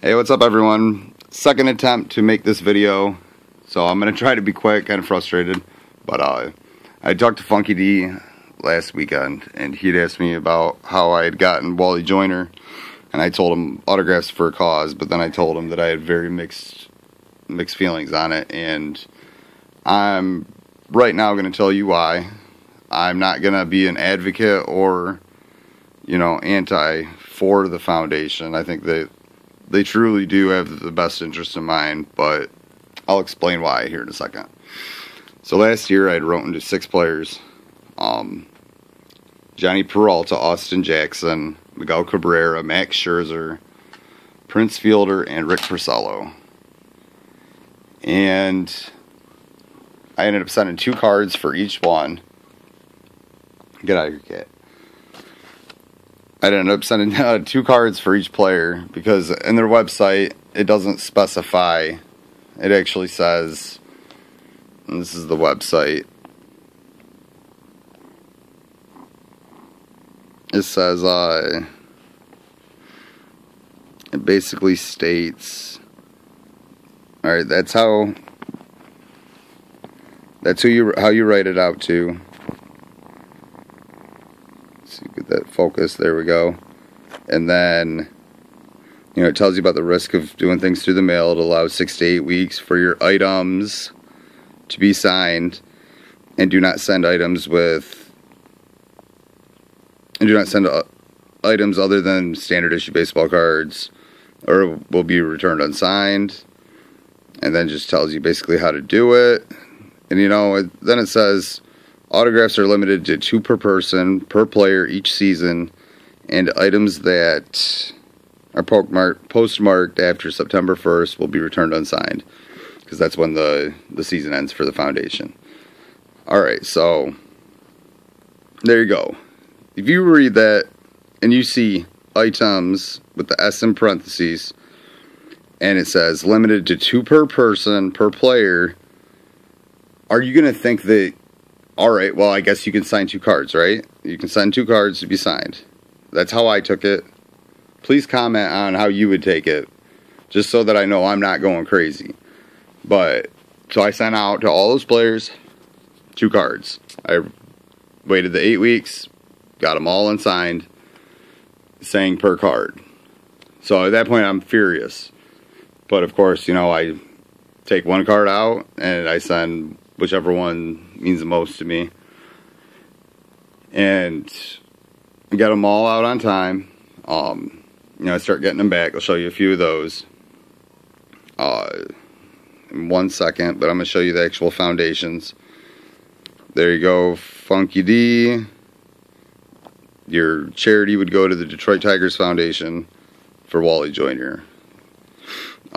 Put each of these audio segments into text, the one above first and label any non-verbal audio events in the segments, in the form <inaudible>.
Hey, what's up everyone? Second attempt to make this video, so I'm gonna try to be quick, kind of frustrated, but uh, I talked to Funky D last weekend, and he'd asked me about how I had gotten Wally Joyner, and I told him autographs for a cause, but then I told him that I had very mixed mixed feelings on it, and I'm right now gonna tell you why. I'm not gonna be an advocate or, you know, anti for the foundation. I think that they truly do have the best interest in mind, but I'll explain why here in a second. So last year I had written to six players. Um, Jhonny Peralta, Austin Jackson, Miguel Cabrera, Max Scherzer, Prince Fielder, and Rick Porcello. And I ended up sending two cards for each one. Get out of your cat. I ended up sending <laughs> uh, two cards for each player because in their website it doesn't specify. It actually says, this is the website. It says, uh, it basically states, all right, that's how, that's who you, how you write it out to get that focus. There we go. And then, you know, it tells you about the risk of doing things through the mail. It allows six to eight weeks for your items to be signed, and do not send items with, and do not send uh, items other than standard issue baseball cards, or will be returned unsigned. And then just tells you basically how to do it. And you know, then it says Autographs are limited to two per person, per player each season, and items that are postmarked after September 1st will be returned unsigned because that's when the, the season ends for the foundation. All right, so there you go. If you read that and you see items with the S in parentheses and it says limited to two per person per player, are you going to think that all right, well, I guess you can sign two cards, right? You can send two cards to be signed. That's how I took it. Please comment on how you would take it, just so that I know I'm not going crazy. But, so I sent out to all those players two cards. I waited the eight weeks, got them all unsigned, saying per card. So at that point, I'm furious. But of course, you know, I take one card out and I send whichever one means the most to me. And I got them all out on time. Um, you know, I start getting them back. I'll show you a few of those uh, in one second, but I'm going to show you the actual foundations. There you go, Funky D. Your charity would go to the Detroit Tigers Foundation for Wally Joyner.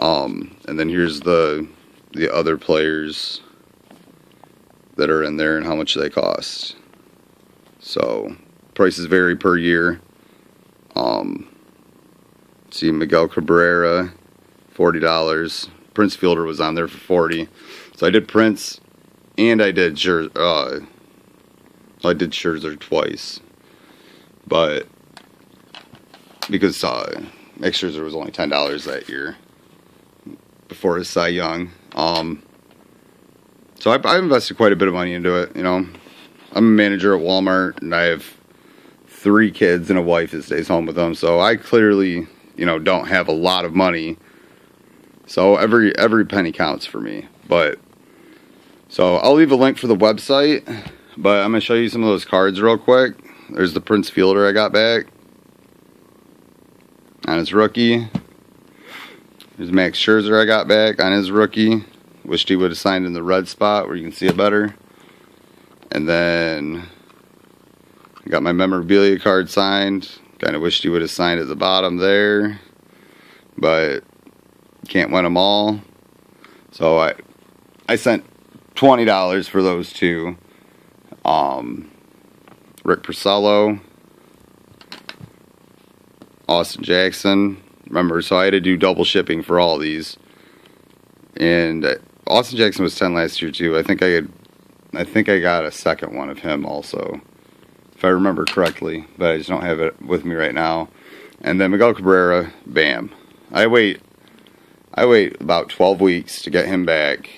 Um, and then here's the the other players that are in there and how much they cost. So prices vary per year. Um, see Miguel Cabrera, forty dollars. Prince Fielder was on there for forty. So I did Prince, and I did Scher. Uh, I did Scherzer twice, but because uh, Max Scherzer was only ten dollars that year before his Cy Young. Um, so I, I invested quite a bit of money into it. You know, I'm a manager at Walmart, and I have three kids and a wife that stays home with them. So I clearly, you know, don't have a lot of money. So every every penny counts for me. But so I'll leave a link for the website, but I'm gonna show you some of those cards real quick. There's the Prince Fielder I got back on his rookie. There's Max Scherzer I got back on his rookie. Wished he would have signed in the red spot where you can see it better. And then I got my memorabilia card signed. Kind of wished he would have signed at the bottom there. But can't win them all. So I I sent $20 for those two. Um, Rick Porcello, Austin Jackson. Remember, so I had to do double shipping for all these. And Austin Jackson was 10 last year too. I think I had, I think I got a second one of him also, if I remember correctly, but I just don't have it with me right now. And then Miguel Cabrera, bam. I wait I wait about 12 weeks to get him back,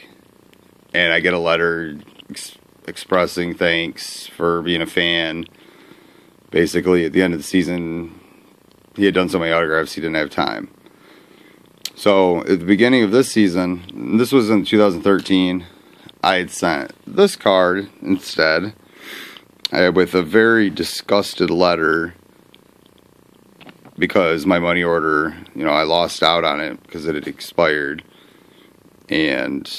and I get a letter ex- expressing thanks for being a fan. Basically, at the end of the season, he had done so many autographs he didn't have time. So, at the beginning of this season, this was in 2013, I had sent this card instead uh, with a very disgusted letter because my money order, you know, I lost out on it because it had expired. And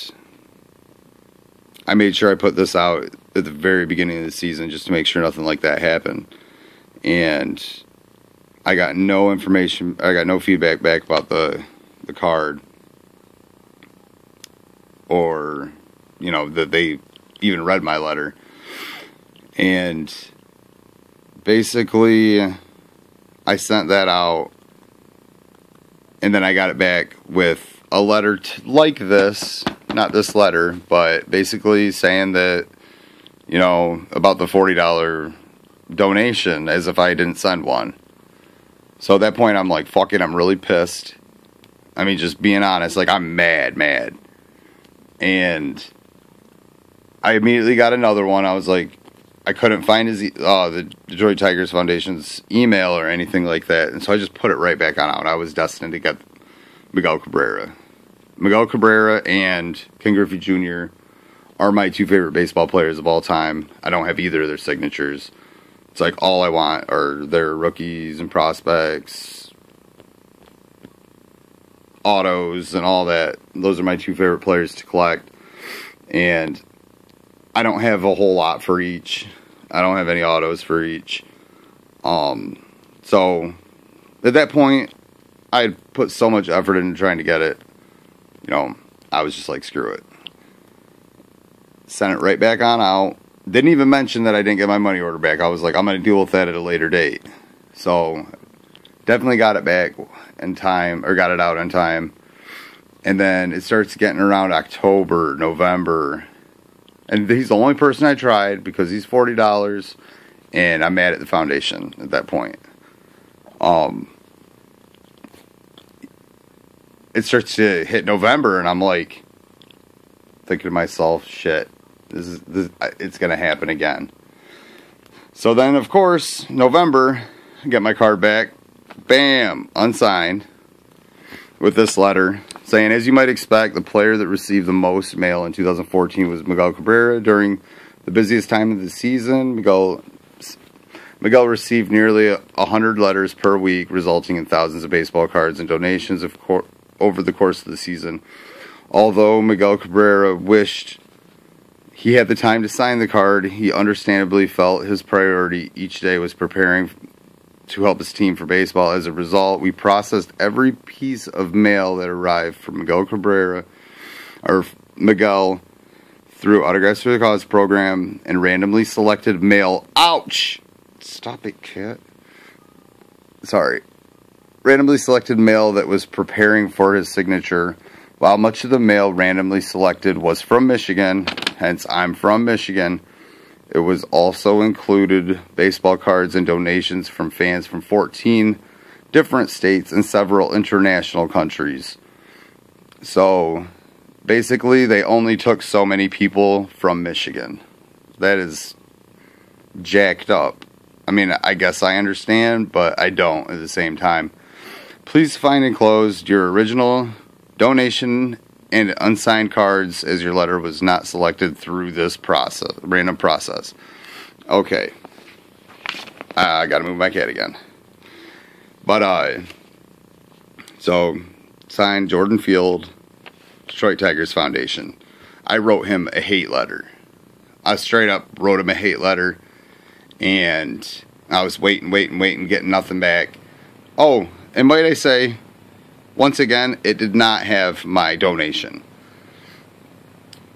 I made sure I put this out at the very beginning of the season just to make sure nothing like that happened. And I got no information, I got no feedback back about the the card or you know that they even read my letter. And basically I sent that out, and then I got it back with a letter t- like this, not this letter, but basically saying that, you know, about the $40 donation as if I didn't send one. So at that point, I'm like, fuck it, I'm really pissed. I mean, just being honest, like, I'm mad, mad. And I immediately got another one. I was like, I couldn't find his uh, the Detroit Tigers Foundation's email or anything like that, and so I just put it right back on out. I was destined to get Miguel Cabrera. Miguel Cabrera and Ken Griffey Jr. are my two favorite baseball players of all time. I don't have either of their signatures. It's like all I want are their rookies and prospects, autos, and all that. Those are my two favorite players to collect. And I don't have a whole lot for each. I don't have any autos for each. Um, so at that point, I had put so much effort into trying to get it. You know, I was just like, screw it. Sent it right back on out. Didn't even mention that I didn't get my money order back. I was like, I'm going to deal with that at a later date. So definitely got it back in time, or got it out in time. And then it starts getting around October, November, and he's the only person I tried because he's forty dollars, and I'm mad at the foundation at that point. Um, it starts to hit November, and I'm like thinking to myself, "Shit, this is this, it's gonna happen again." So then, of course, November, I get my card back, bam, unsigned, with this letter saying, as you might expect, the player that received the most mail in 2014 was Miguel Cabrera. During the busiest time of the season, Miguel Miguel received nearly 100 letters per week, resulting in thousands of baseball cards and donations over the course of the season. Although Miguel Cabrera wished he had the time to sign the card, he understandably felt his priority each day was preparing to help his team for baseball. As a result, we processed every piece of mail that arrived from Miguel Cabrera or Miguel through Autographs for the Cause program and randomly selected mail. Ouch! Stop it, cat. Sorry. Randomly selected mail that was preparing for his signature. While much of the mail randomly selected was from Michigan, hence I'm from Michigan it was also included baseball cards and donations from fans from 14 different states and several international countries. So basically, they only took so many people from Michigan. That is jacked up. I mean, I guess I understand, but I don't at the same time. Please find enclosed your original donation and unsigned cards as your letter was not selected through this process, random process. Okay. I gotta move my cat again. But, uh, so, signed Jordan Field, Detroit Tigers Foundation. I wrote him a hate letter. I straight up wrote him a hate letter, and I was waiting, waiting, waiting, getting nothing back. Oh, and might I say, once again, it did not have my donation,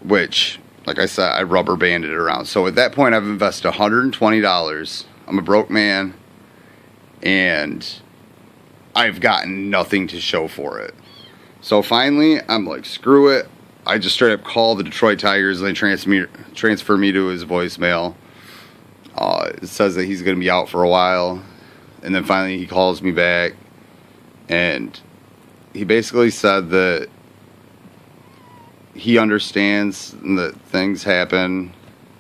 which, like I said, I rubber banded it around. So at that point, I've invested $120. I'm a broke man, and I've gotten nothing to show for it. So finally, I'm like, screw it. I just straight up call the Detroit Tigers and they transfer transfer me to his voicemail. Uh, it says that he's going to be out for a while. And then finally he calls me back and he basically said that he understands that things happen.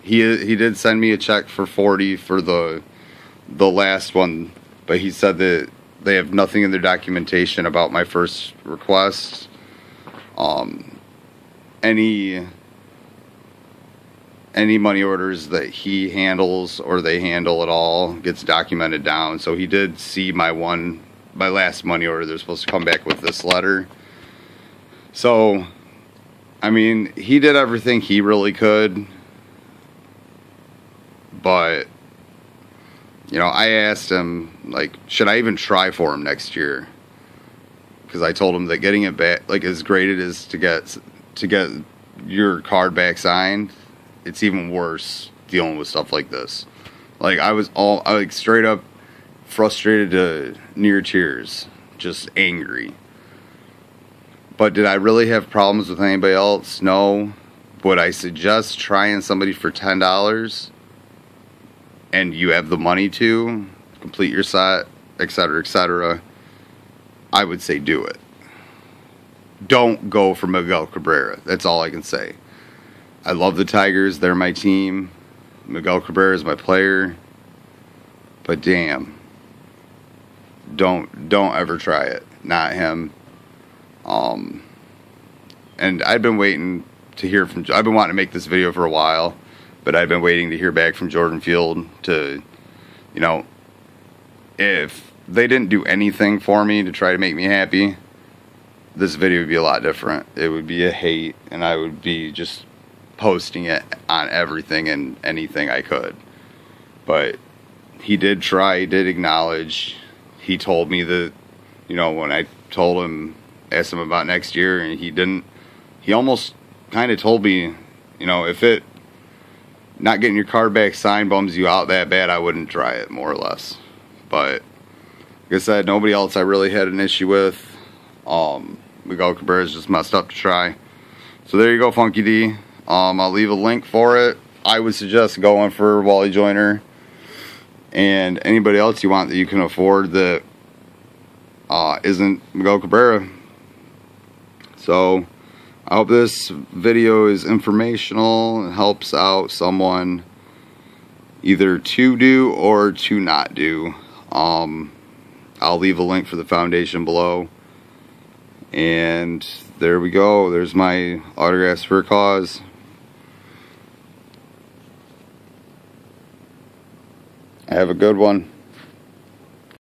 He he did send me a check for 40 for the the last one, but he said that they have nothing in their documentation about my first request. Um, any any money orders that he handles or they handle at all gets documented down. So he did see my one my last money order. They're supposed to come back with this letter. So I mean, he did everything he really could. But you know, I asked him like, should I even try for him next year? Because I told him that getting it back, like as great it is to get to get your card back signed, it's even worse dealing with stuff like this. Like I was all I like straight up frustrated to near tears, just angry. But did I really have problems with anybody else? No. Would I suggest trying somebody for ten dollars? and you have the money to complete your set, etc., etc., I would say do it. Don't go for Miguel Cabrera. That's all I can say. I love the Tigers. They're my team. Miguel Cabrera is my player. But damn, don't don't ever try it. Not him. Um, and I've been waiting to hear from. I've been wanting to make this video for a while but I've been waiting to hear back from Jordan Field to, you know, if they didn't do anything for me to try to make me happy, this video would be a lot different. It would be a hate, and I would be just posting it on everything and anything I could. But he did try, he did acknowledge. He told me that, you know, when I told him, asked him about next year, and he didn't, he almost kind of told me, you know, if it not getting your card back signed bums you out that bad, I wouldn't try it, more or less. But like I said, nobody else I really had an issue with. Um, Miguel Cabrera's just messed up to try. So there you go, Funky D. Um, I'll leave a link for it. I would suggest going for Wally Joyner and anybody else you want that you can afford that uh, not Miguel Cabrera. So I hope this video is informational and helps out someone either to do or to not do. Um, I'll leave a link for the foundation below. And there we go. There's my autographs for a cause. Have a good one.